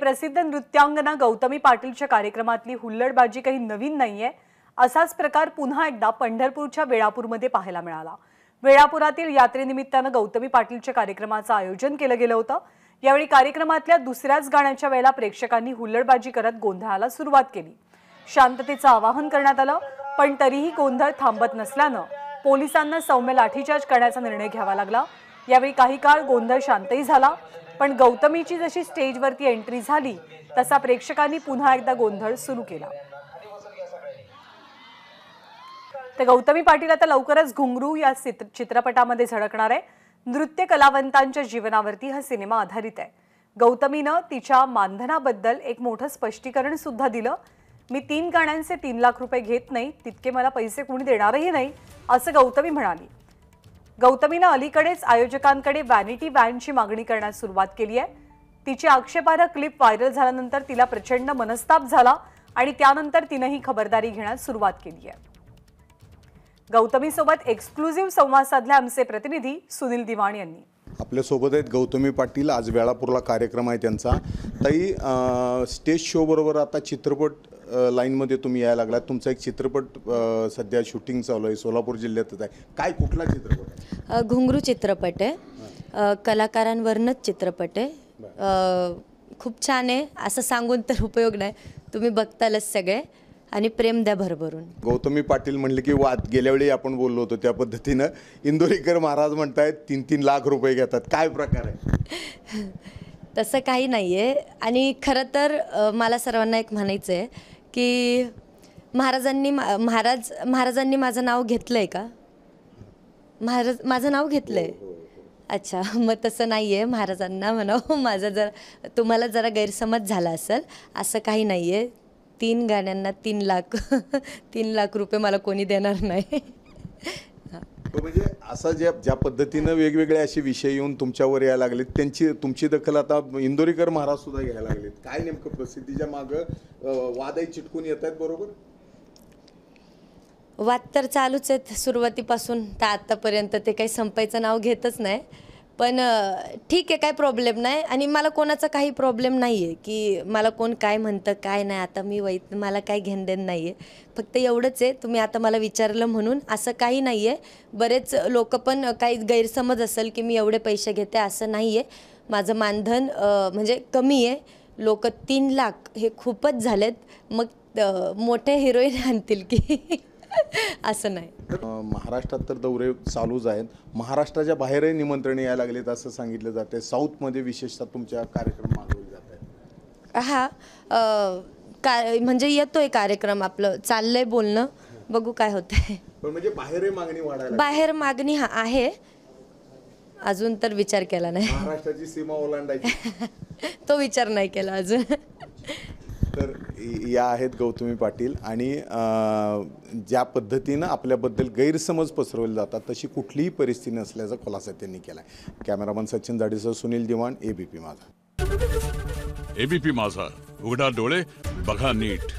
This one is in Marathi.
प्रसिद्ध नृत्यांगना गौतमी पाटीलच्या कार्यक्रमातली हुल्लडबाजी काही नवीन नाहीये असाच प्रकार पुन्हा एकदा पंढरपूरच्या वेळापूरमध्ये पाहायला मिळाला. वेळापुरातील यात्रेनिमित्तानं गौतमी पाटीलच्या कार्यक्रमाचं आयोजन केलं गेलं होतं. यावेळी कार्यक्रमातल्या दुसऱ्याच गाण्याच्या वेळेला प्रेक्षकांनी हुल्लडबाजी करत गोंधळाला सुरुवात केली. शांततेचं आवाहन करण्यात आलं पण तरीही गोंधळ थांबत नसल्यानं पोलिसांना सौम्य लाठीचार्ज करण्याचा निर्णय घ्यावा लागला. यावेळी काही काळ गोंधळ शांतही झाला. पण गौतमीची जशी स्टेजवरती एंट्री झाली तसा प्रेक्षकांनी पुन्हा एकदा गोंधळ सुरू केला. तर गौतमी पाटील आता लवकरच घुंगरू या चित्रपटामध्ये झळकणार आहे. नृत्य कलावंतांच्या जीवनावरती हा सिनेमा आधारित आहे. गौतमीनं तिच्या मानधनाबद्दल एक मोठं स्पष्टीकरण सुद्धा दिलं. मी तीन गाण्यांचे तीन लाख रुपये घेत नाही तितके मला पैसे कोणी देणारही नाही असं गौतमी म्हणाली. गौतमीनं अलीकडेच आयोजकांकडे वॅनिटी वॅनची मागणी करण्यास सुरुवात केली आहे. तिची आक्षेपार्ह क्लिप व्हायरल झाल्यानंतर तिला प्रचंड मनस्ताप झाला आणि त्यानंतर तिनं ही खबरदारी घेण्यास सुरुवात केली आहे. गौतमीसोबत एक्सक्लुझिव्ह संवाद साधले आमचे प्रतिनिधी सुनील दिवाण यांनी. आपल्यासोबत आहेत गौतमी पाटील आज वेळापूरला कार्यक्रम आहे त्यांचा. ताई अं, स्टेज शो बरोबर आता चित्रपट अं, लाईनमध्ये तुम्ही यायला लागलात. तुमचा एक चित्रपट अं, सध्या शूटिंग चालू आहे सोलापूर जिल्ह्यातच आहे. काय कुठला चित्रपट आहे? अ, घुंगरू चित्रपट आहे. अ, कलाकारांवरनंच चित्रपट आहे. अ, खूप छान आहे. असं सांगून तर उपयोग नाही. तुम्ही बघतालच सगळे. आणि प्रेम द्या भरभरून. गौतमी पाटील म्हणले की वाद गेल्या वेळी आपण बोललो होतो त्या पद्धतीनं. इंदोरीकर महाराज म्हणतायत तीन तीन लाख रुपये घेतात. काय प्रकार आहे? तसं काही नाही आहे आणि खरं तर अ, मला सर्वांना एक म्हणायचं आहे की महाराजांनी मा- महाराज महाराजांनी माझं नाव घेतलं आहे का? महाराज माझं नाव घेतलं आहे अच्छा मग तसं नाही आहे महाराजांना म्हणावं माझा जरा तुम्हाला जरा गैरसमज झाला असेल असं काही नाही आहे तीन गाण्यांना तीन लाख तीन लाख रुपये मला कोणी देणार नाही. तो म्हणजे असा ज्या ज्या पद्धतीनं वेगवेगळे असे विषय येऊन तुमच्यावर यायला लागलेत त्यांची तुमची दखल आता इंदोरीकर महाराज सुद्धा घ्यायला लागलेत. काय नेमकं प्रसिद्धीच्या मागं वादही चिटकून येत आहेत बरोबर? वाद तर चालूच आहेत सुरुवातीपासून तर आत्तापर्यंत ते काही संपायचं नाव घेतच नाही. पण ठीक आहे काय प्रॉब्लेम नाही. आणि मला कोणाचा काही प्रॉब्लेम नाही आहे की मला कोण काय म्हणतं काय नाही. आता मी वै मला काय घेणदेण नाही आहे फक्त एवढंच आहे. तुम्ही आता मला विचारलं म्हणून असं काही नाही आहे बरेच लोक पण काही गैरसमज असेल की मी एवढे पैसे घेते असं नाही आहे माझं मानधन म्हणजे कमी आहे. लोक तीन लाख हे खूपच झालेत. मग मोठे हिरोईन आणतील की? असं नाही. महाराष्ट्रात तर दौरे चालूच आहेत. महाराष्ट्राच्या बाहेरही निमंत्रण यायला लागलेत असं सांगितलं जाते साऊथमध्ये विशेषतः तुमच्या कार्यक्रम मागवले जात आहेत. हा का म्हणजे येतोय कार्यक्रम आपलं. चाललंय बोलणं. बघू काय होतंय. पण म्हणजे बाहेरही मागणी वाढायला बाहेर मागणी हा आहे. अजून तर विचार केला नाही. महाराष्ट्राची सीमा ओलांडायची. तो विचार नाही केला अजून. तर या आहेत गौतमी पाटील आणि ज्या पद्धतीनं आपल्याबद्दल गैरसमज पसरवले जातात तशी कुठलीही परिस्थिती नसल्याचा खुलासा त्यांनी केला आहे cameraman Sachin Jadhesar Sunil Diwan ABP Majha. ABP Majha. उघडा डोळे बघा नीट.